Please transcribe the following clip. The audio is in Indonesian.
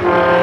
Thank.